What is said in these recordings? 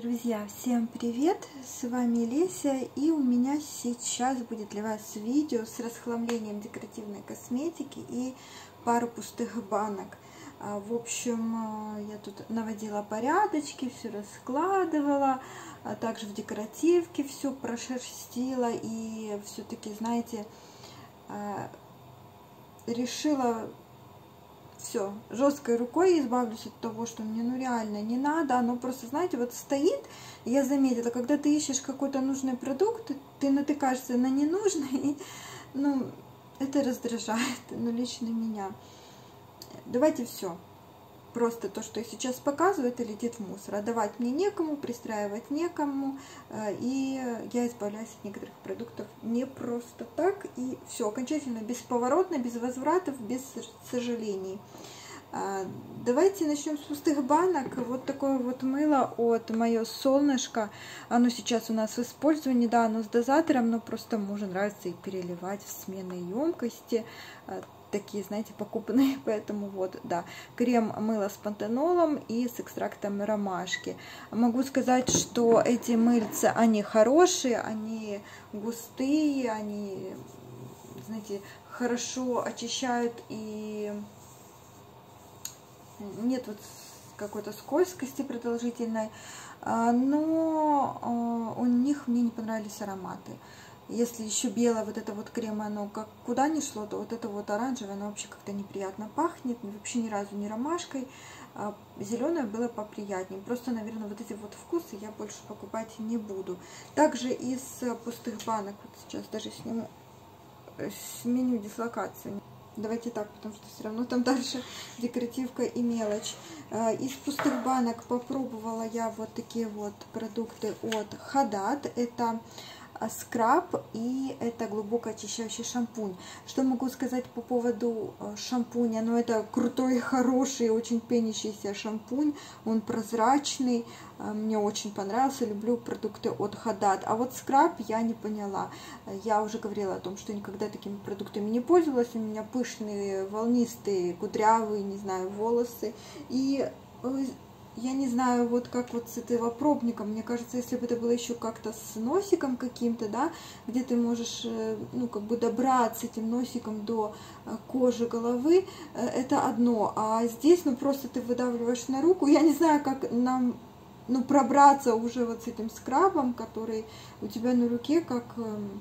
Друзья, всем привет! С вами Леся и у меня сейчас будет для вас видео с расхламлением декоративной косметики и пару пустых банок. А, в общем, э, я тут наводила порядочки, все раскладывала, а также в декоративке все прошерстила и все-таки, знаете, э, решила все, жесткой рукой избавлюсь от того, что мне ну реально не надо, оно просто, знаете, вот стоит, я заметила, когда ты ищешь какой-то нужный продукт, ты натыкаешься на ненужный, ну, это раздражает, ну, лично меня. Давайте все, просто то, что я сейчас показываю, это летит в мусор. Отдавать мне некому, пристраивать некому, э, и я избавляюсь от некоторых продуктов не просто так, и все, окончательно, бесповоротно, без возвратов, без сожалений. А, давайте начнем с пустых банок. Вот такое вот мыло от Мое Солнышко. Оно сейчас у нас в использовании, да, оно с дозатором, но просто мужу нравится и переливать в сменные емкости такие, знаете, покупные, поэтому вот, да, крем мыло с пантенолом и с экстрактом ромашки. Могу сказать, что эти мыльцы, они хорошие, они густые, они, знаете, хорошо очищают и нет вот какой-то скользкости продолжительной, а, но а, у них мне не понравились ароматы. Если еще белое вот это вот крем, оно как куда ни шло, то вот это вот оранжевое, оно вообще как-то неприятно пахнет, вообще ни разу не ромашкой. А зеленое было поприятнее. Просто, наверное, вот эти вот вкусы я больше покупать не буду. Также из пустых банок, вот сейчас даже сниму, э, сменю дислокацию. Давайте так, потому что все равно там дальше декоративка и мелочь. А, из пустых банок попробовала я вот такие вот продукты от Хадат. Это скраб и это глубоко очищающий шампунь. Что могу сказать по поводу а, шампуня? Ну, это крутой, хороший, очень пенящийся шампунь. Он прозрачный, а, мне очень понравился. Люблю продукты от Хадат. А вот скраб я не поняла. Я уже говорила о том, что никогда такими продуктами не пользовалась. У меня пышные, волнистые, кудрявые, не знаю, волосы. И э, я не знаю, вот как вот с этого пробником, мне кажется, если бы это было еще как-то с носиком каким-то, да, где ты можешь, э, ну, как бы добраться этим носиком до э, кожи головы, э, это одно, а здесь, ну, просто ты выдавливаешь на руку, я не знаю, как нам, ну, пробраться уже вот с этим скрабом, который у тебя на руке, как эм,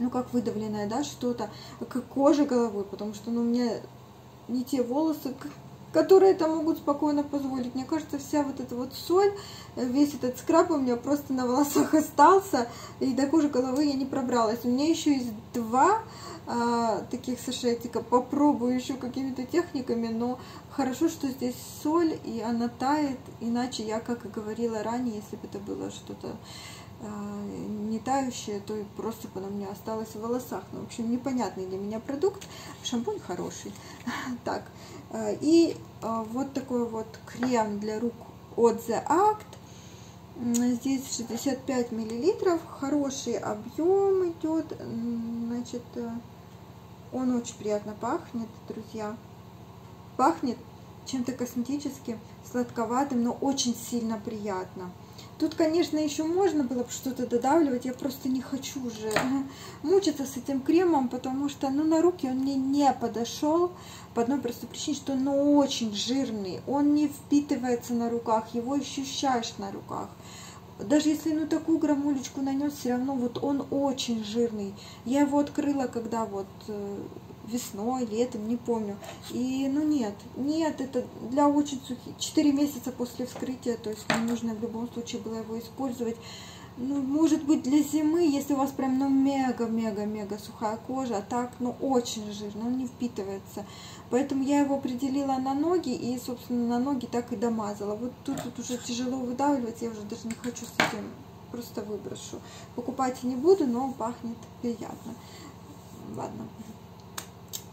ну, как выдавленное, да, что-то, к коже головы, потому что, ну, мне не те волосы, которые это могут спокойно позволить. Мне кажется, вся вот эта вот соль, весь этот скраб у меня просто на волосах остался, и до кожи головы я не пробралась. У меня еще есть два а, таких сашетика. Попробую еще какими-то техниками, но хорошо, что здесь соль, и она тает, иначе я, как и говорила ранее, если бы это было что-то а, не тающее, то и просто бы она у меня осталась в волосах. Ну, в общем, непонятный для меня продукт. Шампунь хороший. Так, и а, вот такой вот крем для рук от The Act. Здесь 65 миллилитров, хороший объем идет, значит, э, он очень приятно пахнет, друзья. Пахнет чем-то косметическим, сладковатым, но очень сильно приятно. Тут, конечно, еще можно было бы что-то додавливать, я просто не хочу уже мучиться с этим кремом, потому что ну, на руки он мне не подошел по одной простой причине, что он ну, очень жирный, он не впитывается на руках, его ощущаешь на руках. Даже если ну такую грамулечку нанес, все равно вот он очень жирный. Я его открыла, когда вот э, весной, летом, не помню. И, ну нет, нет, это для очень сухих, 4 месяца после вскрытия, то есть мне нужно в любом случае было его использовать. Ну, может быть, для зимы, если у вас прям, ну, мега-мега-мега сухая кожа, а так, ну, очень жирно, он не впитывается. Поэтому я его определила на ноги, и, собственно, на ноги так и домазала. Вот тут, тут уже тяжело выдавливать, я уже даже не хочу с этим, просто выброшу. Покупать не буду, но пахнет приятно. Ладно.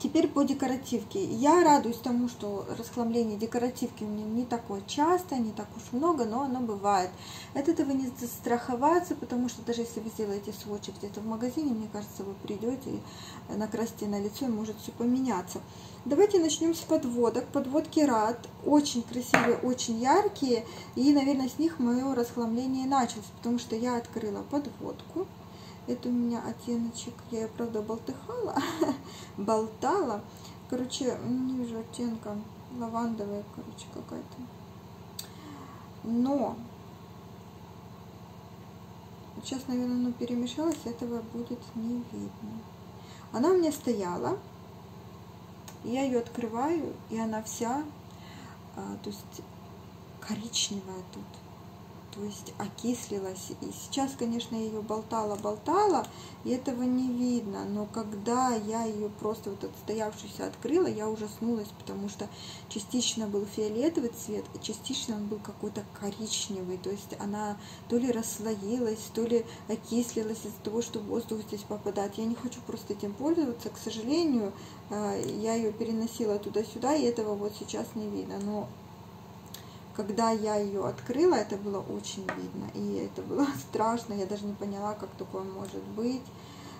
Теперь по декоративке. Я радуюсь тому, что расхламление декоративки у меня не такое часто, не так уж много, но оно бывает. От этого не застраховаться, потому что даже если вы сделаете сводчик где-то в магазине, мне кажется, вы придете, накрасите на лицо и может все поменяться. Давайте начнем с подводок. Подводки Рад очень красивые, очень яркие. И, наверное, с них мое расхламление началось, потому что я открыла подводку. Это у меня оттеночек, я ее, правда, болтыхала, болтала. Короче, не вижу оттенка лавандовая, короче, какая-то. Но сейчас, наверное, оно перемешалось, этого будет не видно. Она у меня стояла, я ее открываю, и она вся, а, то есть коричневая тут то есть окислилась. И сейчас, конечно, я ее болтала-болтала, и этого не видно, но когда я ее просто вот отстоявшуюся открыла, я ужаснулась, потому что частично был фиолетовый цвет, а частично он был какой-то коричневый, то есть она то ли расслоилась, то ли окислилась из-за того, что воздух здесь попадает. Я не хочу просто этим пользоваться, к сожалению, э, я ее переносила туда-сюда, и этого вот сейчас не видно, но когда я ее открыла, это было очень видно, и это было страшно, я даже не поняла, как такое может быть.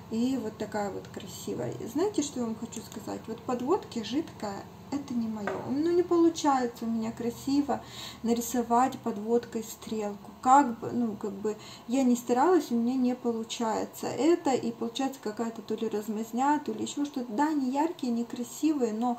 И вот такая вот красивая. Знаете, что я вам хочу сказать? Вот подводки жидкая, это не мое. Ну, не получается у меня красиво нарисовать подводкой стрелку. Как бы, ну, как бы я не старалась, у меня не получается. Это и получается какая-то то ли размазня, то ли еще что-то. Да, не яркие, не красивые, но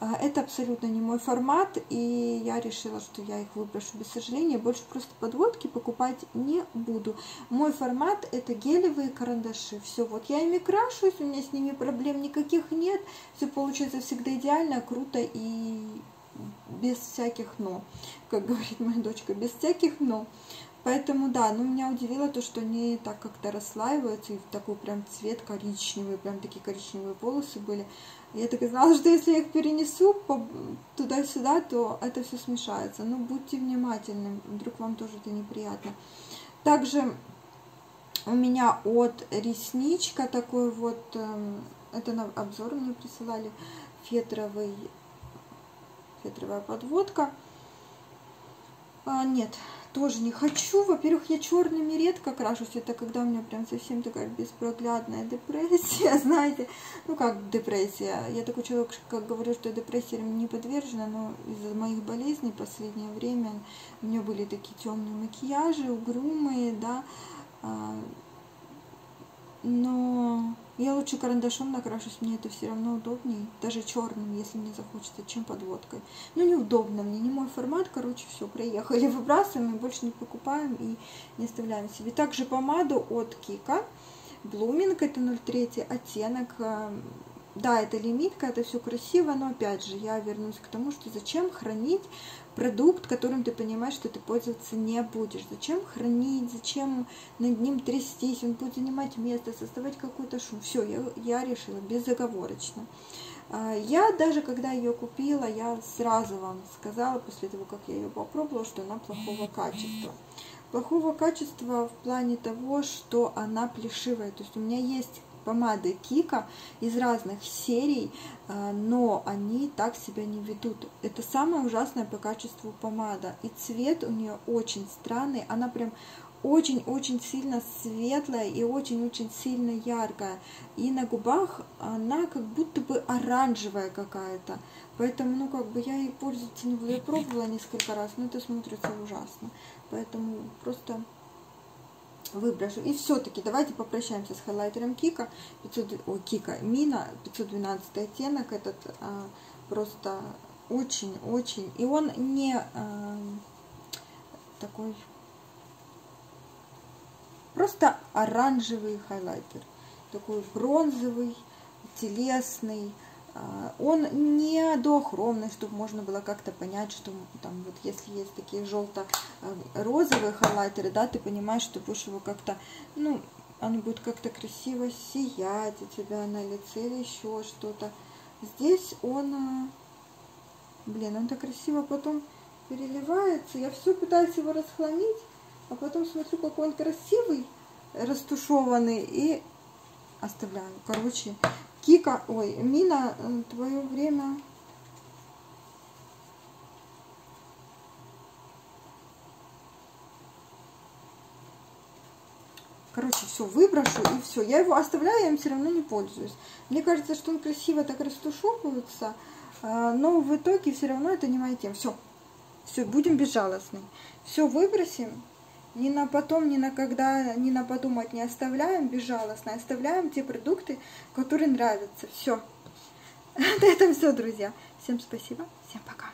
а, это абсолютно не мой формат, и я решила, что я их выброшу без сожаления. Больше просто подводки покупать не буду. Мой формат это гелевые карандаши. Все, вот я ими крашусь, у меня с ними проблем никаких нет. Все получается всегда идеально, круто и без всяких но, как говорит моя дочка, без всяких но. Поэтому да, ну меня удивило то, что они так как-то расслаиваются, и в такой прям цвет коричневый, прям такие коричневые волосы были. Я так и знала, что если я их перенесу туда-сюда, то это все смешается. Ну, будьте внимательны, вдруг вам тоже это неприятно. Также у меня от ресничка такой вот, эм, это на обзор мне присылали, фетровый, фетровая подводка. А, нет, тоже не хочу. Во-первых, я черными редко крашусь. Это когда у меня прям совсем такая беспроглядная депрессия, знаете. Ну, как депрессия. Я такой человек, как говорю, что депрессия не подвержена, но из-за моих болезней в последнее время у меня были такие темные макияжи, угрюмые, да. А, но я лучше карандашом накрашусь, мне это все равно удобнее, даже черным, если мне захочется, чем подводкой. Ну, неудобно мне, не мой формат, короче, все, приехали, выбрасываем, и больше не покупаем и не оставляем себе. Также помаду от Кика, Блуминг, это 03 оттенок, эм, да, это лимитка, это все красиво, но опять же, я вернусь к тому, что зачем хранить продукт, которым ты понимаешь, что ты пользоваться не будешь. Зачем хранить, зачем над ним трястись, он будет занимать место, создавать какой-то шум. Все, я, я решила безоговорочно. А, я даже когда ее купила, я сразу вам сказала, после того, как я ее попробовала, что она плохого качества. Плохого качества в плане того, что она плешивая. То есть у меня есть помады Кика из разных серий, а, но они так себя не ведут. Это самая ужасная по качеству помада. И цвет у нее очень странный. Она прям очень-очень сильно светлая и очень-очень сильно яркая. И на губах она как будто бы оранжевая какая-то. Поэтому, ну, как бы я ей пользоваться не буду. Я пробовала несколько раз, но это смотрится ужасно. Поэтому просто выброшу. И все-таки давайте попрощаемся с хайлайтером Кика, 500, о, Кика Мина, 512 оттенок, этот а, просто очень-очень, и он не а, такой, просто оранжевый хайлайтер, такой бронзовый, телесный, он не доохромный, чтобы можно было как-то понять, что там вот если есть такие желто-розовые хайлайтеры, да, ты понимаешь, что будешь его как-то, ну, он будет как-то красиво сиять у тебя на лице или еще что-то. Здесь он, а, блин, он так красиво потом переливается. Я все пытаюсь его расхламить, а потом смотрю, какой он красивый, растушеванный, и оставляю. Короче, Кика, ой, Мина, э, твое время... Короче, все, выброшу и все. Я его оставляю, я им все равно не пользуюсь. Мне кажется, что он красиво так растушевывается, э, но в итоге все равно это не моя тема. Все, все, будем безжалостны. Все выбросим, ни на потом, ни на когда, ни на подумать не оставляем безжалостно, оставляем те продукты, которые нравятся. Все. На этом все, друзья. Всем спасибо, всем пока.